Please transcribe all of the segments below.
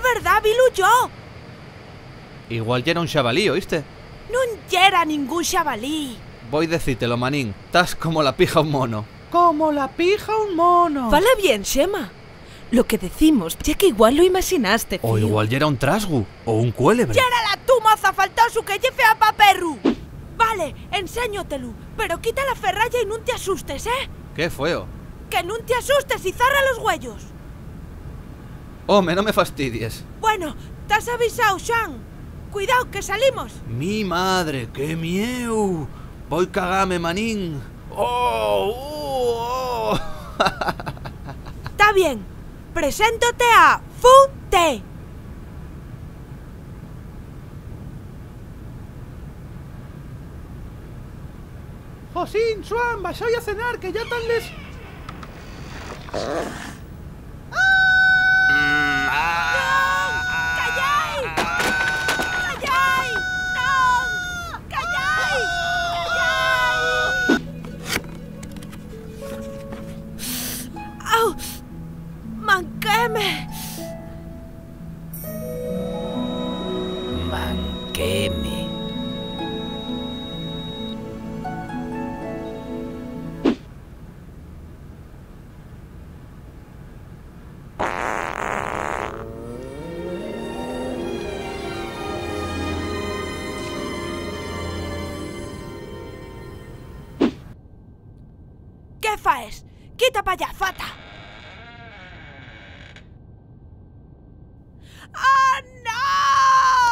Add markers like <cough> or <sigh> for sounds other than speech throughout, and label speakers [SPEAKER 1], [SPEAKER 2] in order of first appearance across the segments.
[SPEAKER 1] verdad, vilu yo.
[SPEAKER 2] Igual ya era un xabalí, ¿oíste?
[SPEAKER 1] No era ningún xabalí.
[SPEAKER 2] Voy a decírtelo, manín. Estás como la pija un mono.
[SPEAKER 3] Como la pija un mono.
[SPEAKER 1] Fala bien, Shema. Lo que decimos, ya que igual lo imaginaste,
[SPEAKER 2] O igual ya era un trasgu. O un cuélebre.
[SPEAKER 1] ¡Ya era la tu moza faltosu que lle fea pa perru! Vale, enséñotelo, pero quita la ferralla y no te asustes, ¿eh?
[SPEAKER 2] Qué feo.
[SPEAKER 1] Que no te asustes y zarra los huellos.
[SPEAKER 2] Home, no me fastidies.
[SPEAKER 1] Bueno, ¿estás avisado, Sean? Cuidado, que salimos.
[SPEAKER 2] Mi madre, qué mieu. Voy cagame, manín. Oh, uh, oh. <laughs>
[SPEAKER 1] Está bien. Preséntate a Fute.
[SPEAKER 3] Josín, Swan, vasoy a cenar, que ya tan les...
[SPEAKER 1] ¡Manqueme!
[SPEAKER 4] Manqueme.
[SPEAKER 1] ¿Qué faes? ¡Quita pa' allá, fata! ¡Ah,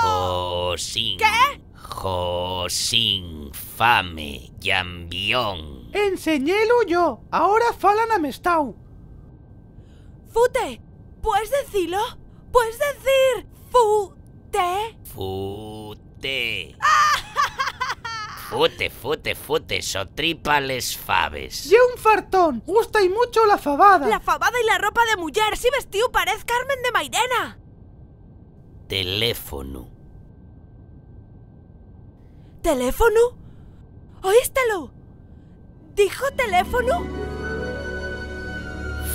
[SPEAKER 1] no!
[SPEAKER 4] Josín.
[SPEAKER 1] ¿Qué?
[SPEAKER 4] Josín, fame, llambión.
[SPEAKER 3] Enseñélo yo, ahora falan amestau.
[SPEAKER 1] ¡Fute! ¿Puedes decirlo? ¿Puedes decir Fute?
[SPEAKER 4] Fute. <laughs> Fute, fute, fute, sotripa les faves.
[SPEAKER 3] Ye un fartón, gusta y mucho la fabada.
[SPEAKER 1] La fabada y la ropa de mujer, si vestiu parez Carmen de Mairena.
[SPEAKER 4] Teléfono.
[SPEAKER 1] ¿Teléfono? ¿Oístelo? ¿Dijo teléfono?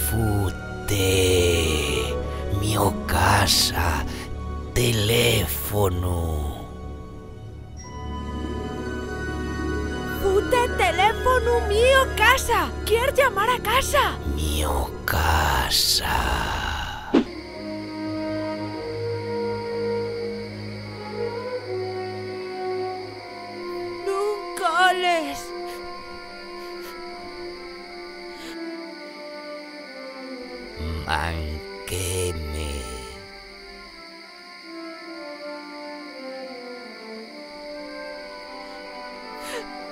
[SPEAKER 4] Fute. Mio casa. Teléfono.
[SPEAKER 1] Fute teléfono mío casa. ¿Quieres llamar a casa?
[SPEAKER 4] Mio casa.
[SPEAKER 1] es? Manqueme.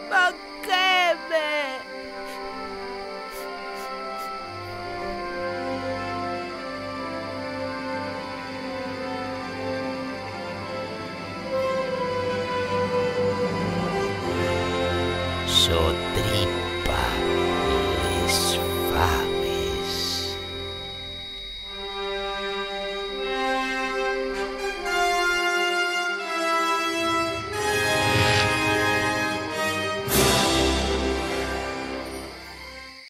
[SPEAKER 4] Manqueme. So.